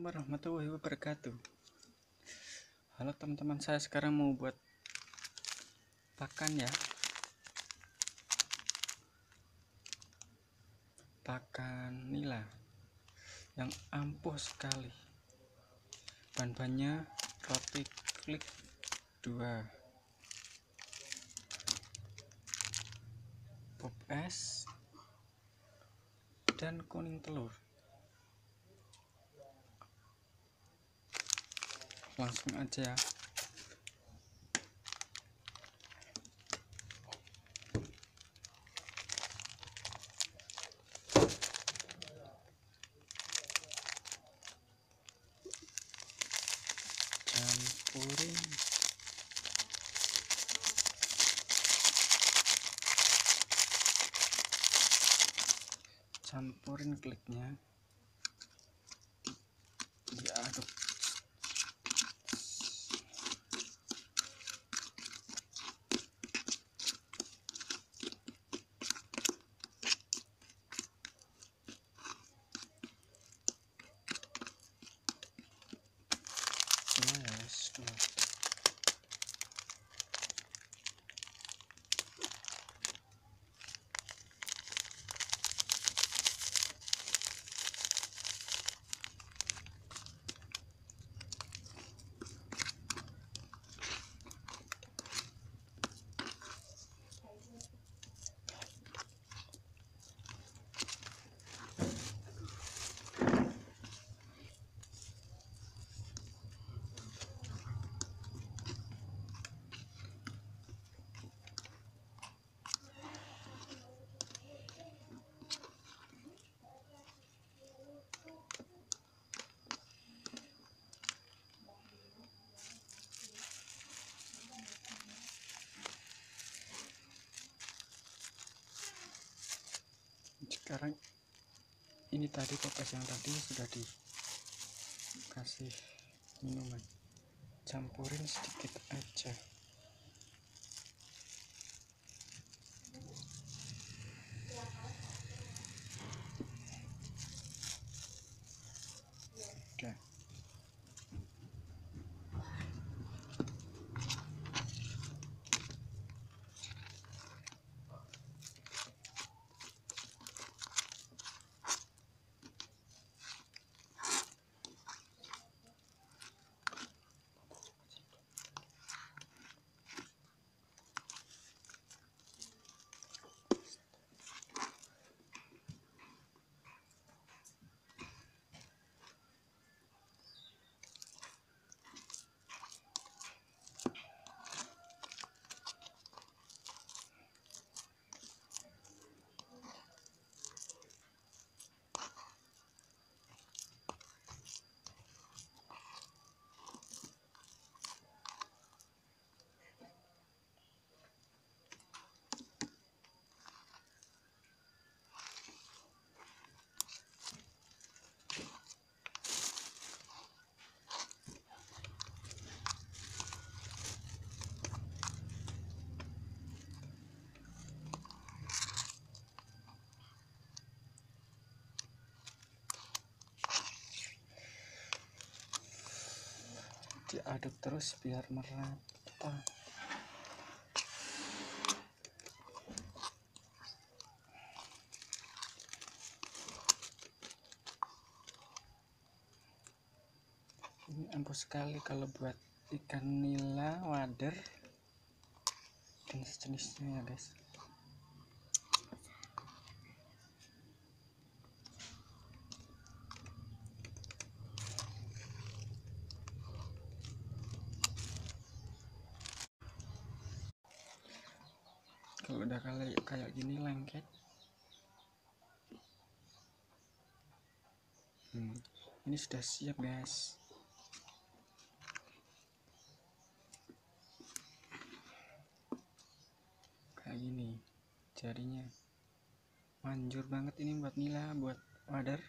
warahmatullahi wabarakatuh. Halo teman-teman saya sekarang mau buat pakan ya. Pakan nila yang ampuh sekali. Bahan-bahannya roti klik 2 pop es dan kuning telur langsung aja. Campurin. Campurin kliknya diaduk Yes, sekarang ini tadi kopes yang tadi sudah dikasih minuman. Campurin sedikit aja diaduk terus biar merata. Ini ampuh sekali kalau buat ikan nila wader dan sejenisnya ya guys kalau udah kali kayak gini lengket. Hmm, ini sudah siap guys. Kayak gini jarinya. Manjur banget ini buat nila buat wader